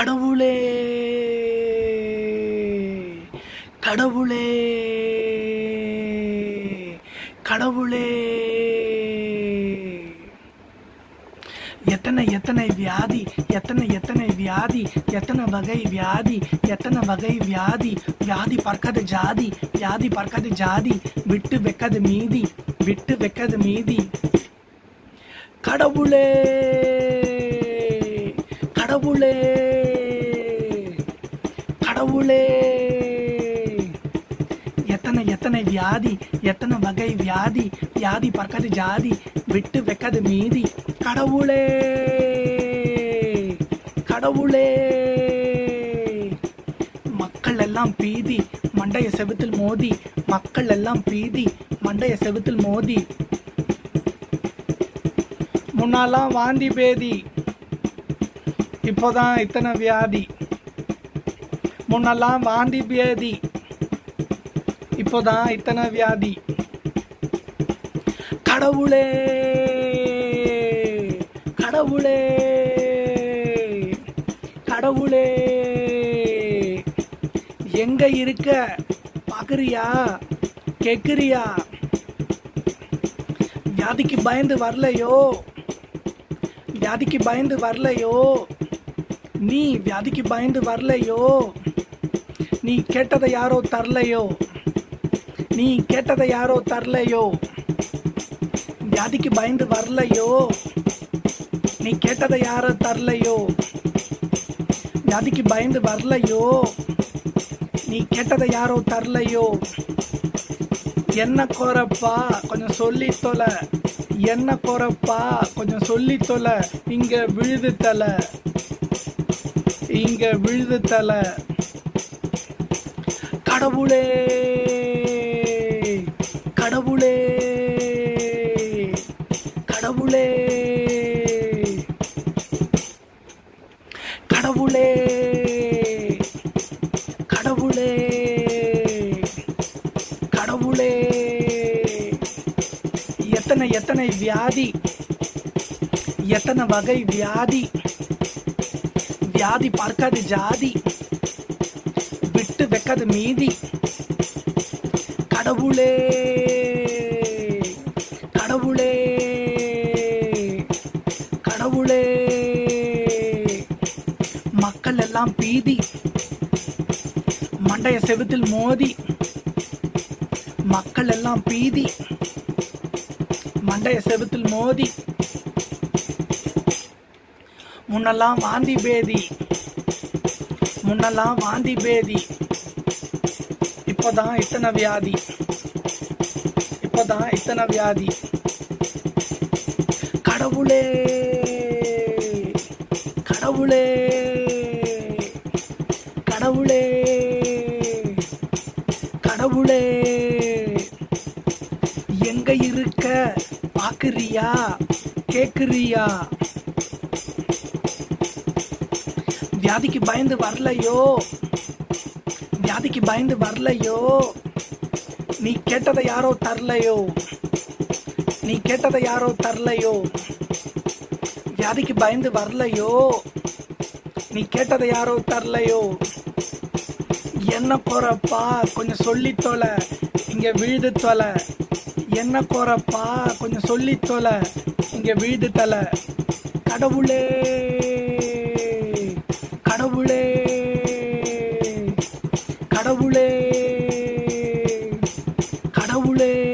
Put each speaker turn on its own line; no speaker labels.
கடவுளே கடவுளே கடவுளே. எத்தனை எத்தனை வியாதி எத்தனை எத்தனை வியாதி எத்தனை வகை வியாதி எத்தனை வகை வியாதி வியாதி பறக்காத ஜாதி வியாதி பறக்காத ஜாதி விட்டு வைக்காத மீதி விட்டு வைக்காத மீதி. கடவுளே கடவுளே. கடவுளே. எத்தனை எத்தனை வியாதி எத்தனை வகை வியாதி வியாதி பறக்காத ஜாதி விட்டு வைக்காத மீதி. கடவுளே. கடவுளே. மக்கள் எல்லாம் பீதி மண்டைய செவத்தில் மோதி. மக்கள் எல்லாம் பீதி மண்டைய செவத்தில் மோதி. முன்னாலாம் வாந்தி பேதி இப்போதான் இத்தனை வியாதி. முன்னெல்லாம் வாந்தி பேதி இப்போதான் இத்தனை வியாதி. கடவுளே கடவுளே கடவுளே எங்க இருக்க? பாக்குறியா? கேக்குறியா? வியாதிக்கு பயந்து வரலையோ? வியாதிக்கு பயந்து வரலையோ? நீ வியாதிக்கு பயந்து வரலையோ? நீ கேட்டதை யாரோ தரலையோ? நீ கேட்டதை யாரோ தரலையோ? வியாதிக்கு பயந்து வரலையோ? நீ கேட்டதை யாரோ தரலையோ? வியாதிக்கு பயந்து வரலையோ? நீ கேட்டதை யாரோ தரலையோ? என்ன கோரப்பா? கொஞ்சம் சொல்லி தொலை. என்ன கோரப்பா? கொஞ்சம் சொல்லி தொலை. இங்கே விழுது தலை. இங்கே விழுது தலை. கடவுளே கடவுளே கடவுளே கடவுளே கடவுளே கடவுளே. எத்தனை எத்தனை வியாதி எத்தனை வகை வியாதி வியாதி பார்க்காது ஜாதி வெக்கது மீதி. கடவுளே கடவுளே கடவுளே. மக்கள் எல்லாம் பீதி. மண்டைய செவுத்தில் மோதி. மக்கள் எல்லாம் பீதி. மண்டைய செவுத்தில் மோதி. முன்னெல்லாம் வாந்தி பேதி. முன்னெல்லாம் வாந்தி பேதி. இப்போதான் இத்தனை வியாதி. இப்போதான் இத்தனை வியாதி. கடவுளே கடவுளே கடவுளே கடவுளே. எங்க இருக்க? பாக்குறியா? கேக்குறியா? வியாதிக்கு பயந்து வரலையோ? வியாதிக்கு பயந்து வரலையோ? நீ கேட்டதை யாரோ தரலையோ? நீ கேட்டதை யாரோ தரலையோ? வியாதிக்கு பயந்து வரலையோ? நீ கேட்டதை யாரோ தரலையோ? என்ன போறப்பா? கொஞ்சம் சொல்லி தொலை. இங்க விழுது தொலை. என்ன போறப்பா? கொஞ்சம் சொல்லி தொலை. இங்க விழுது தலை. கடவுளே! கடவுளே.